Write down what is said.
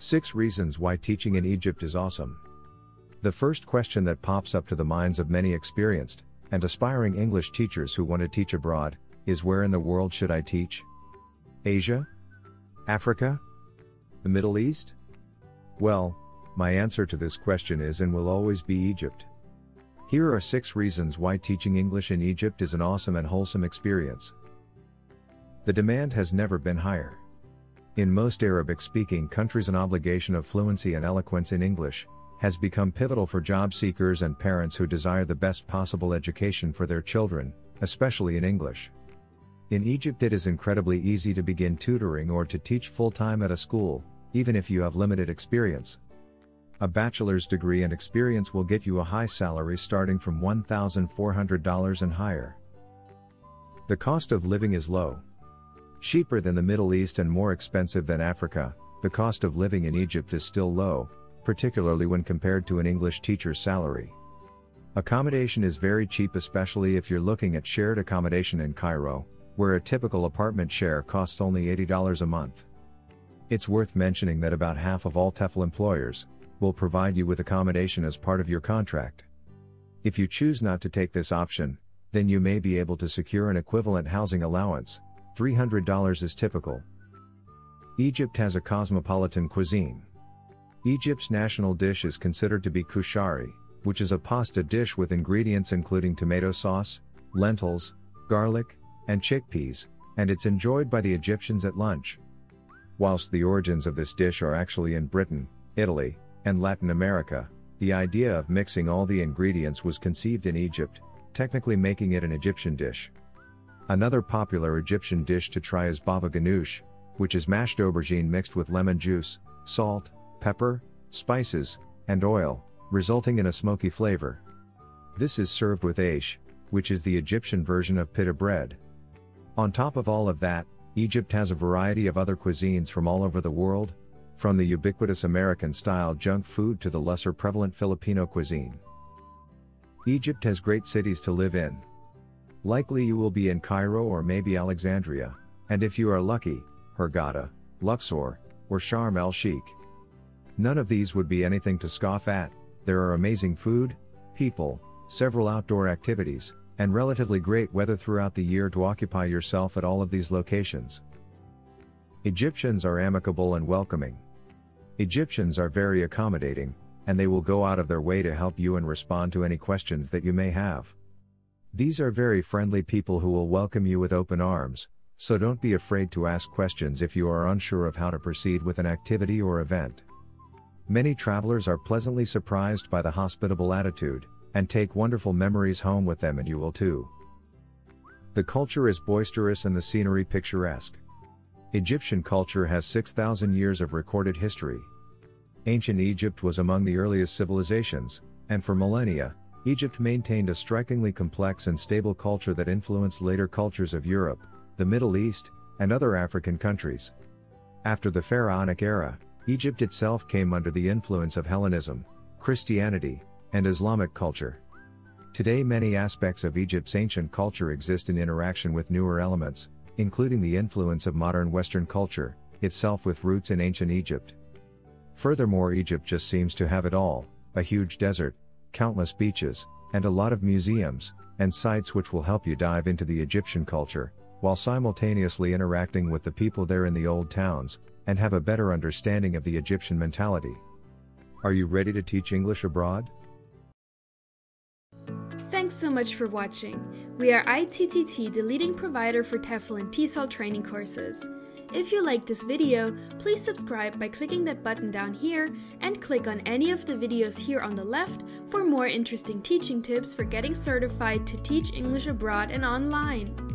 6 Reasons Why Teaching in Egypt is Awesome. The first question that pops up to the minds of many experienced and aspiring English teachers who want to teach abroad is where in the world should I teach? Asia? Africa? The Middle East? Well, my answer to this question is and will always be Egypt. Here are 6 reasons why teaching English in Egypt is an awesome and wholesome experience. The demand has never been higher. In most Arabic speaking countries, an obligation of fluency and eloquence in English has become pivotal for job seekers and parents who desire the best possible education for their children, especially in English. In Egypt, it is incredibly easy to begin tutoring or to teach full time at a school, even if you have limited experience. A bachelor's degree and experience will get you a high salary starting from $1,400 and higher. The cost of living is low. Cheaper than the Middle East and more expensive than Africa, the cost of living in Egypt is still low, particularly when compared to an English teacher's salary. Accommodation is very cheap, especially if you're looking at shared accommodation in Cairo, where a typical apartment share costs only $80 a month. It's worth mentioning that about half of all TEFL employers will provide you with accommodation as part of your contract. If you choose not to take this option, then you may be able to secure an equivalent housing allowance, $300 is typical. Egypt has a cosmopolitan cuisine. Egypt's national dish is considered to be kushari, which is a pasta dish with ingredients including tomato sauce, lentils, garlic, and chickpeas, and it's enjoyed by the Egyptians at lunch. Whilst the origins of this dish are actually in Britain, Italy, and Latin America, the idea of mixing all the ingredients was conceived in Egypt, technically making it an Egyptian dish. Another popular Egyptian dish to try is baba ganoush, which is mashed aubergine mixed with lemon juice, salt, pepper, spices, and oil, resulting in a smoky flavor. This is served with aish, which is the Egyptian version of pita bread. On top of all of that, Egypt has a variety of other cuisines from all over the world, from the ubiquitous American style junk food to the lesser prevalent Filipino cuisine. Egypt has great cities to live in. Likely you will be in Cairo or maybe Alexandria, and if you are lucky, Hurghada, Luxor, or Sharm el Sheikh. None of these would be anything to scoff at, there are amazing food, people, several outdoor activities, and relatively great weather throughout the year to occupy yourself at all of these locations. Egyptians are amicable and welcoming. Egyptians are very accommodating, and they will go out of their way to help you and respond to any questions that you may have. These are very friendly people who will welcome you with open arms, so don't be afraid to ask questions if you are unsure of how to proceed with an activity or event. Many travelers are pleasantly surprised by the hospitable attitude, and take wonderful memories home with them, and you will too. The culture is boisterous and the scenery picturesque. Egyptian culture has 6,000 years of recorded history. Ancient Egypt was among the earliest civilizations, and for millennia, Egypt maintained a strikingly complex and stable culture that influenced later cultures of Europe, the Middle East, and other African countries. After the Pharaonic era, Egypt itself came under the influence of Hellenism, Christianity, and Islamic culture. Today, many aspects of Egypt's ancient culture exist in interaction with newer elements, including the influence of modern Western culture, itself with roots in ancient Egypt. Furthermore, Egypt just seems to have it all a huge desert, countless beaches, and a lot of museums, and sites which will help you dive into the Egyptian culture, while simultaneously interacting with the people there in the old towns, and have a better understanding of the Egyptian mentality. Are you ready to teach English abroad? Thanks so much for watching. We are ITTT, the leading provider for TEFL and TESOL training courses. If you like this video, please subscribe by clicking that button down here and click on any of the videos here on the left for more interesting teaching tips for getting certified to teach English abroad and online.